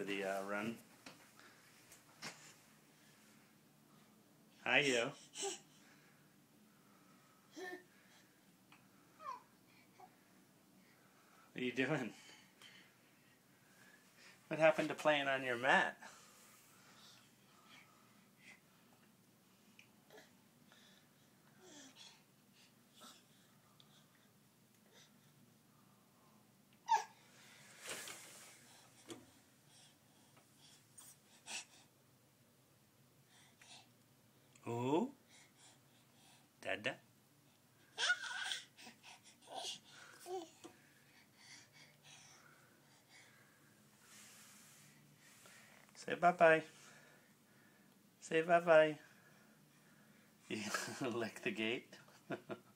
for the uh, run. Hi, you. What are you doing? What happened to playing on your mat? Dada? Say bye-bye. Say bye-bye. You lick the gate.